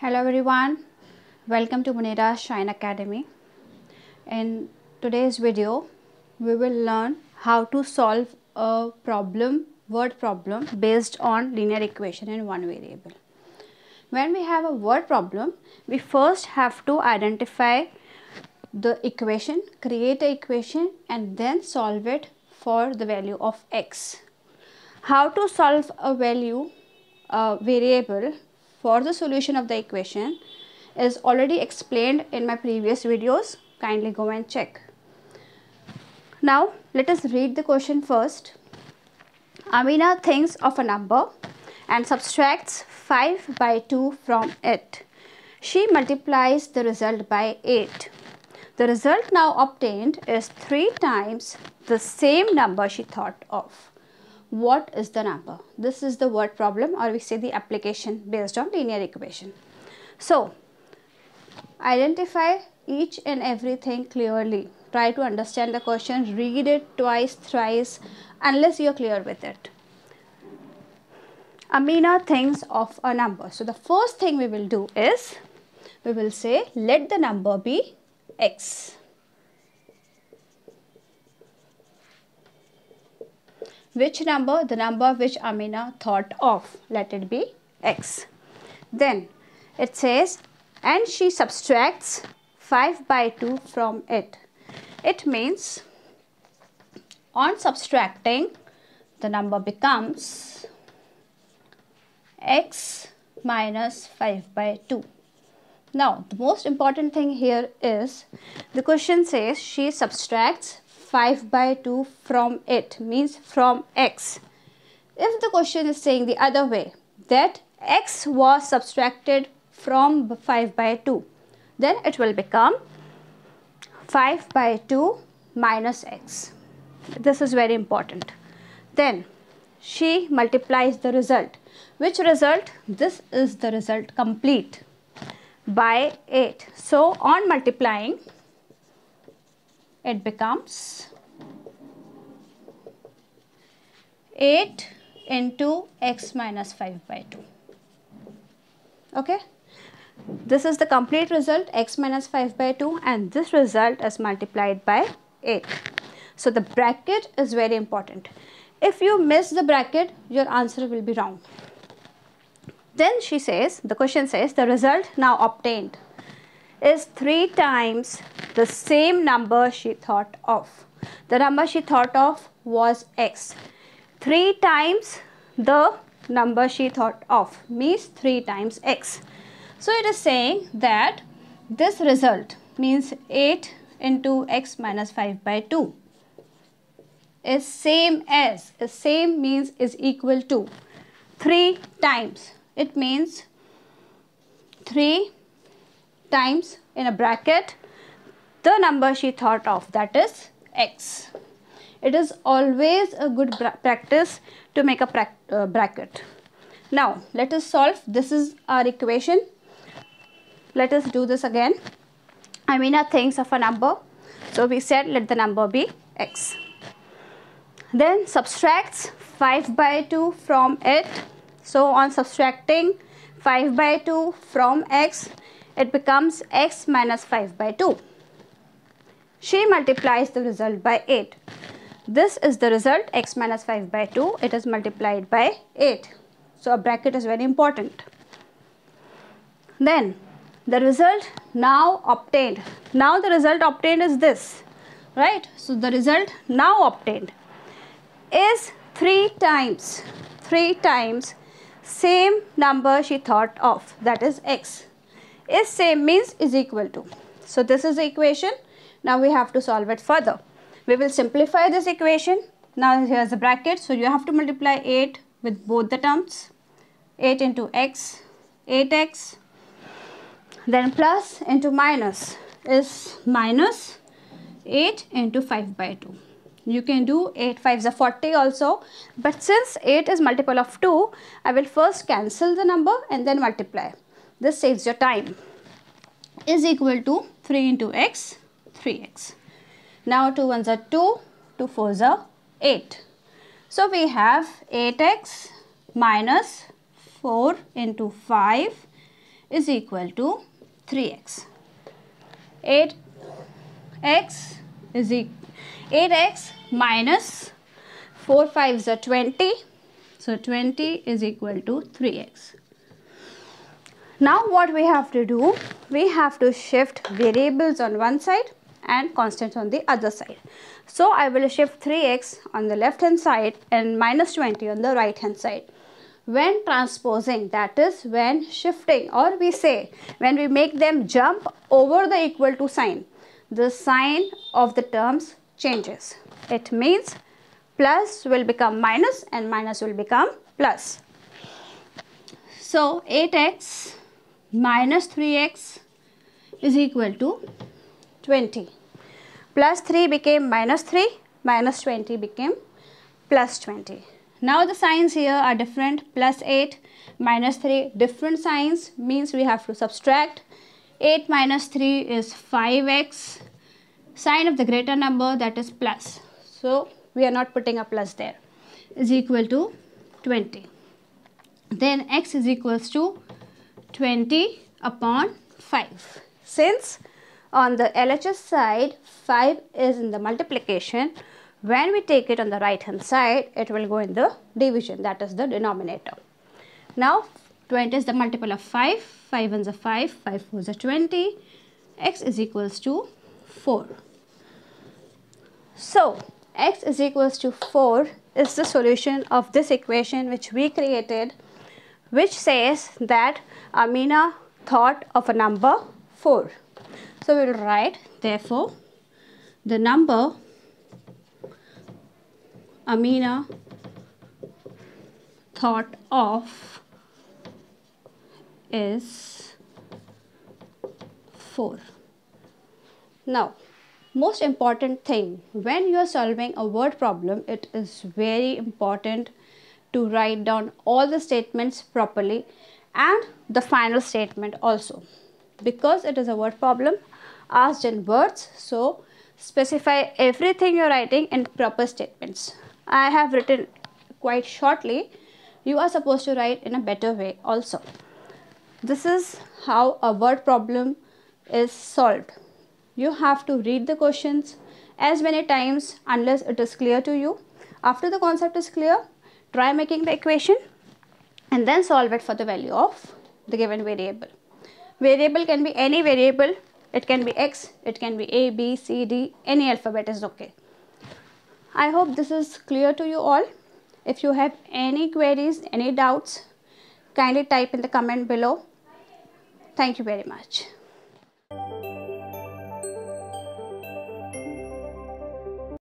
Hello everyone, welcome to Munira Shine Academy. In today's video, we will learn how to solve a problem, word problem based on linear equation in one variable. When we have a word problem, we first have to identify the equation, create a equation and then solve it for the value of x. How to solve a value a variable for the solution of the equation is already explained in my previous videos. Kindly go and check. Now let us read the question first. Amina thinks of a number and subtracts 5 by 2 from it. She multiplies the result by 8. The result now obtained is 3 times the same number she thought of. What is the number? This is the word problem or we say the application based on linear equation. So, identify each and everything clearly. Try to understand the question, read it twice, thrice unless you are clear with it. Amina thinks of a number. So the first thing we will do is we will say let the number be x. Which number? The number which Amina thought of. Let it be x. Then it says and she subtracts 5 by 2 from it. It means on subtracting the number becomes x minus 5 by 2. Now, the most important thing here is the question says she subtracts 5 by 2 from it means from x. If the question is saying the other way that x was subtracted from 5 by 2 then it will become 5 by 2 minus x. This is very important. Then she multiplies the result which result? This is the result complete by 8. So, on multiplying, it becomes 8 into x minus 5 by 2. Okay. This is the complete result x minus 5 by 2 and this result is multiplied by 8. So, the bracket is very important. If you miss the bracket, your answer will be wrong. Then she says, the question says, the result now obtained is 3 times the same number she thought of. The number she thought of was x. 3 times the number she thought of means 3 times x. So it is saying that this result means 8 into x minus 5 by 2 is same as, is same means is equal to 3 times it means 3 times in a bracket the number she thought of that is x. It is always a good practice to make a uh, bracket. Now let us solve this is our equation. Let us do this again. Amina thinks of a number. So we said let the number be x. Then subtracts 5 by 2 from it so on subtracting 5 by 2 from x, it becomes x minus 5 by 2. She multiplies the result by 8. This is the result x minus 5 by 2. It is multiplied by 8. So a bracket is very important. Then the result now obtained. Now the result obtained is this. Right. So the result now obtained is 3 times 3 times same number she thought of that is x is same means is equal to. So this is the equation. Now we have to solve it further. We will simplify this equation. Now here's the bracket. So you have to multiply 8 with both the terms. 8 into x, 8x. Then plus into minus is minus 8 into 5 by 2. You can do 8 5s are 40 also. But since 8 is multiple of 2, I will first cancel the number and then multiply. This saves your time. Is equal to 3 into x, 3x. Now 2 ones are 2, 2 fours are 8. So we have 8x minus 4 into 5 is equal to 3x. 8x is equal 8x minus 4 5s are 20. So 20 is equal to 3x. Now what we have to do, we have to shift variables on one side and constants on the other side. So I will shift 3x on the left hand side and minus 20 on the right hand side. When transposing that is when shifting or we say when we make them jump over the equal to sign the sign of the terms changes. It means plus will become minus and minus will become plus. So 8x minus 3x is equal to 20. Plus 3 became minus 3, minus 20 became plus 20. Now the signs here are different, plus 8, minus 3, different signs means we have to subtract. 8 minus 3 is 5x, sign of the greater number that is plus. So we are not putting a plus there, is equal to 20. Then x is equals to 20 upon 5. Since on the LHS side 5 is in the multiplication, when we take it on the right hand side, it will go in the division that is the denominator. Now 20 is the multiple of 5, 5 ones are 5, 5 fours are 20, x is equals to 4. So x is equals to 4 is the solution of this equation which we created which says that Amina thought of a number 4. So we will write therefore the number Amina thought of is 4. Now most important thing when you are solving a word problem it is very important to write down all the statements properly and the final statement also. Because it is a word problem asked in words so specify everything you're writing in proper statements. I have written quite shortly you are supposed to write in a better way also. This is how a word problem is solved. You have to read the questions as many times unless it is clear to you. After the concept is clear try making the equation and then solve it for the value of the given variable. Variable can be any variable, it can be x, it can be a, b, c, d, any alphabet is okay. I hope this is clear to you all. If you have any queries, any doubts, kindly type in the comment below. Thank you very much.